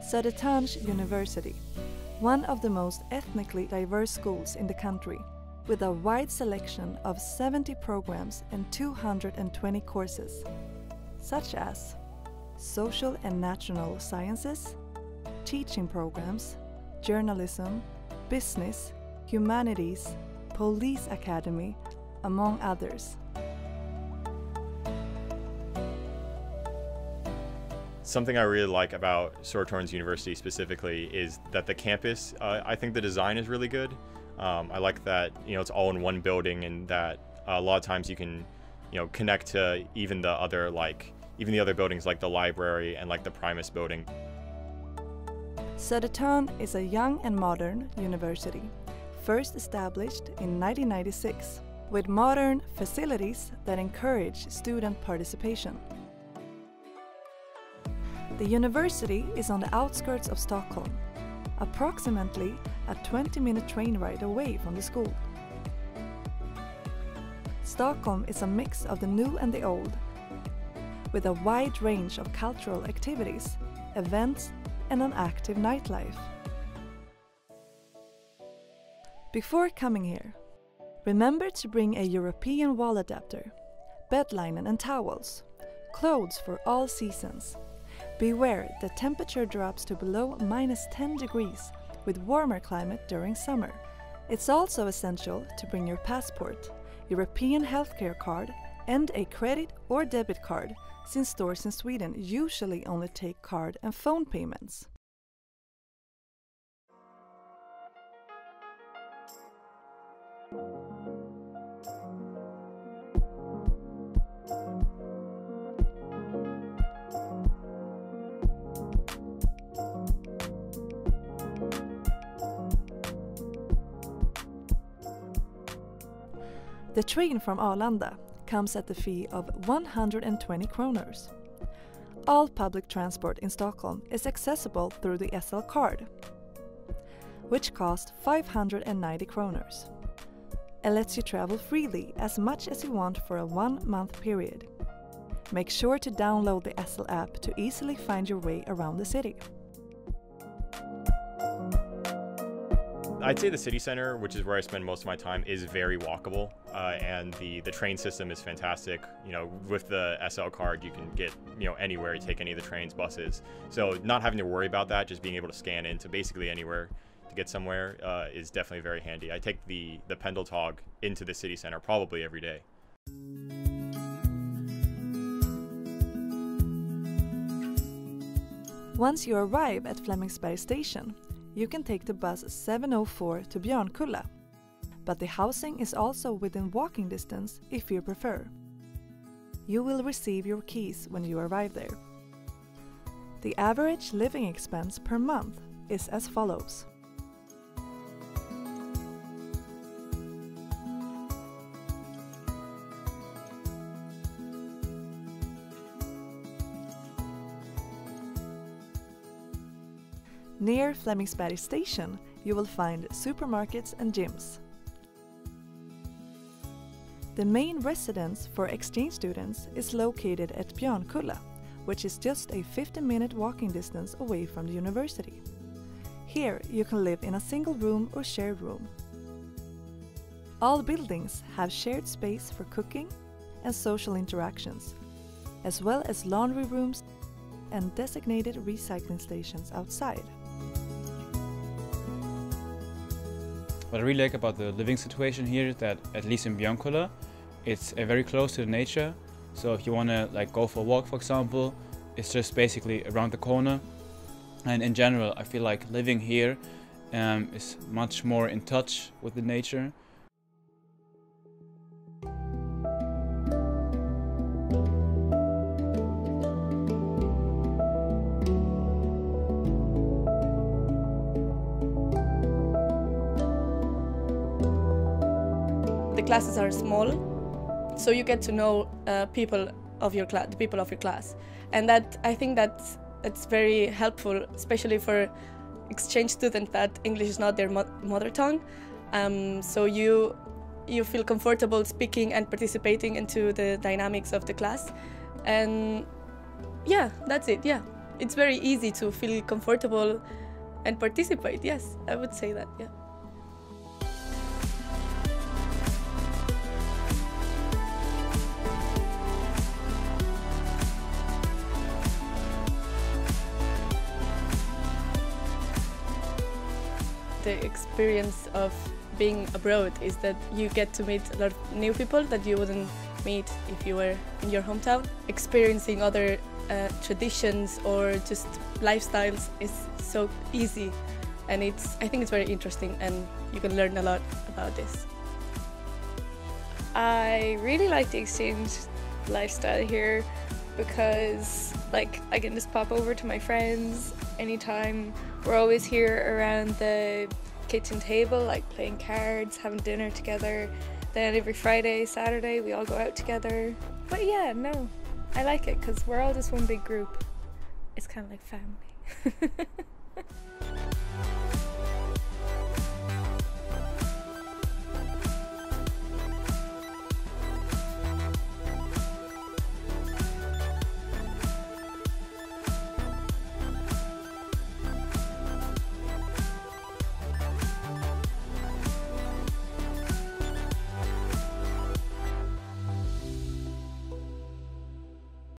Södertörns University, one of the most ethnically diverse schools in the country, with a wide selection of 70 programs and 220 courses, such as social and natural sciences, teaching programs, journalism, business, humanities, police academy, among others. Something I really like about Södertörns University specifically is that the campus, uh, I think the design is really good. Um, I like that, you know, it's all in one building and that a lot of times you can, you know, connect to even the other, like, even the other buildings like the library and like the Primus building. Södertörn is a young and modern university, first established in 1996, with modern facilities that encourage student participation. The university is on the outskirts of Stockholm, approximately a 20 minute train ride away from the school. Stockholm is a mix of the new and the old, with a wide range of cultural activities, events, and an active nightlife. Before coming here, remember to bring a European wall adapter, bed linen and towels, clothes for all seasons, Beware, the temperature drops to below minus 10 degrees with warmer climate during summer. It's also essential to bring your passport, European healthcare card and a credit or debit card since stores in Sweden usually only take card and phone payments. The train from Arlanda comes at the fee of 120 kroners. All public transport in Stockholm is accessible through the SL card, which costs 590 kroners and lets you travel freely as much as you want for a one month period. Make sure to download the SL app to easily find your way around the city. I'd say the city center, which is where I spend most of my time, is very walkable, uh, and the the train system is fantastic. You know, with the SL card, you can get you know anywhere, take any of the trains, buses. So not having to worry about that, just being able to scan into basically anywhere to get somewhere uh, is definitely very handy. I take the the Pendeltåg into the city center probably every day. Once you arrive at Flemingsberg station, you can take the bus 704 to Björnkulla, but the housing is also within walking distance if you prefer. You will receive your keys when you arrive there. The average living expense per month is as follows. Near Flemingsberg station, you will find supermarkets and gyms. The main residence for exchange students is located at Björnkulla, which is just a 15 minute walking distance away from the university. Here you can live in a single room or shared room. All buildings have shared space for cooking and social interactions, as well as laundry rooms and designated recycling stations outside. What I really like about the living situation here is that at least in Björnkulla, it's uh, very close to the nature. So if you want to like go for a walk, for example, it's just basically around the corner. And in general, I feel like living here um, is much more in touch with the nature. The classes are small, so you get to know uh, people of your class, the people of your class, and that I think that it's very helpful, especially for exchange students that English is not their mo mother tongue. Um, so you you feel comfortable speaking and participating into the dynamics of the class, and yeah, that's it. Yeah. it's very easy to feel comfortable and participate. Yes, I would say that. Yeah. The experience of being abroad is that you get to meet a lot of new people that you wouldn't meet if you were in your hometown. Experiencing other uh, traditions or just lifestyles is so easy and it's I think it's very interesting and you can learn a lot about this. I really like the exchange lifestyle here because like I can just pop over to my friends anytime. We're always here around the kitchen table, like playing cards, having dinner together. Then every Friday, Saturday, we all go out together. But yeah, no, I like it because we're all just one big group. It's kind of like family.